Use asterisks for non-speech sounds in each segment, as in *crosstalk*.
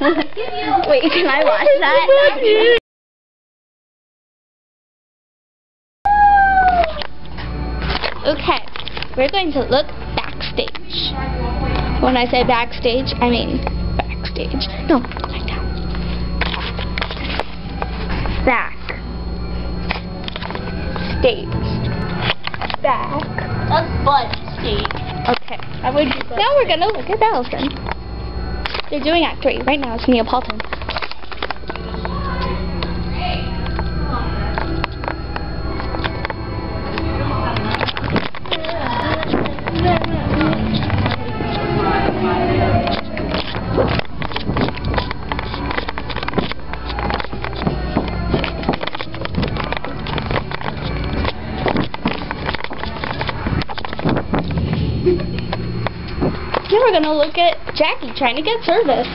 Wait, can I watch that? Okay, we're going to look backstage. When I say backstage, I mean backstage. No, like that. Back. Stage. Back. That's butt steak. Okay. Now we're gonna look at Allison. They're doing Act 3. Right now it's Neapolitan. Then we're gonna look at Jackie trying to get service.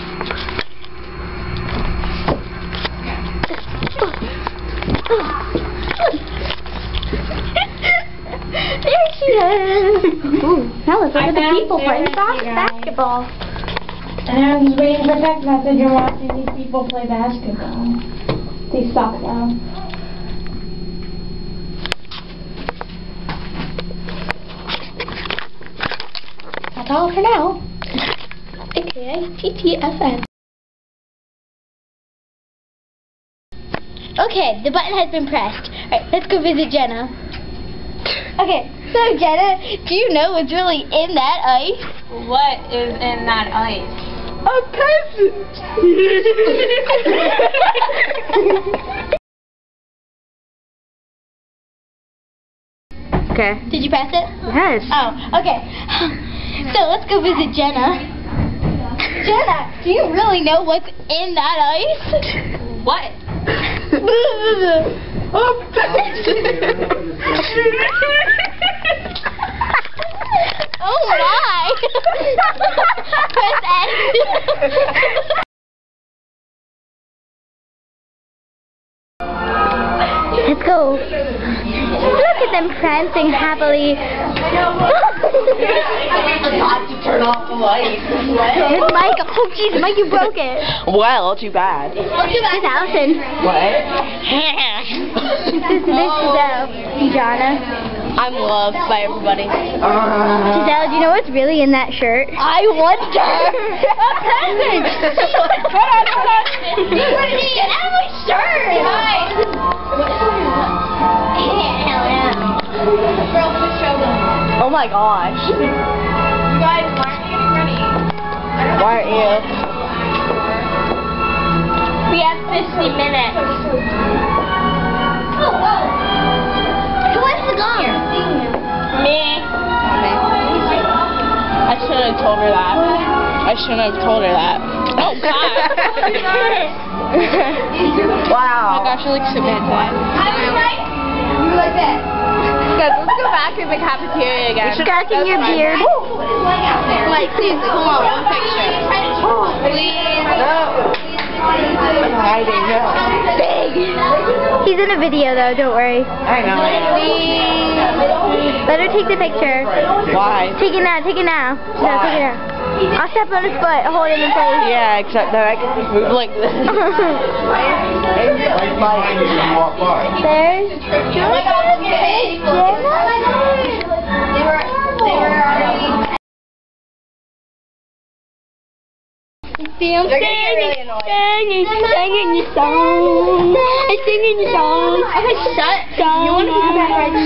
there she is. Ooh, now let's look I at the people playing Sarah bas- here. basketball. And I was waiting for text message and watching these people play basketball. They suck though. That's all for now. AKA TTFN. Okay, the button has been pressed. Alright, let's go visit Jenna. Okay, so Jenna, do you know what's really in that ice? What is in that ice? A peasant! Okay. Did you pass it? Yes. Oh, okay. So let's go visit Jenna. Jenna, do you really know what's in that ice? What? *laughs* oh my! Press X. Let's go. Look at them prancing happily. Turn off the light. His mic. Oh, jeez, Mike, you broke it. Well, too bad. This is Allison. What? This is, this is uh, Jana. I'm loved by everybody. Giselle, do you know what's really in that shirt? I wonder. *laughs* A my gosh. You guys, why aren't you getting ready? Why aren't you? We have 50 minutes. Oh, Who wants to go? Me. I shouldn't have told her that. I shouldn't have told her that. Oh, *laughs* God. Oh, *laughs* wow. Oh, gosh, you look so bad. I was right. You like that. Guys, back to the cafeteria again. Scratching your beard. Like, please, come on, one picture. Please. I didn't know. He's in a video though, don't worry. I know. Let her take the picture. Why? Take it now, take it now. No, take it now. I'll step on his foot, hold him in place. Yeah, except that I can move like this. There's See, I'm singing, singing, singing your song. I'm singing your song. Okay, shut. Song. You want to be right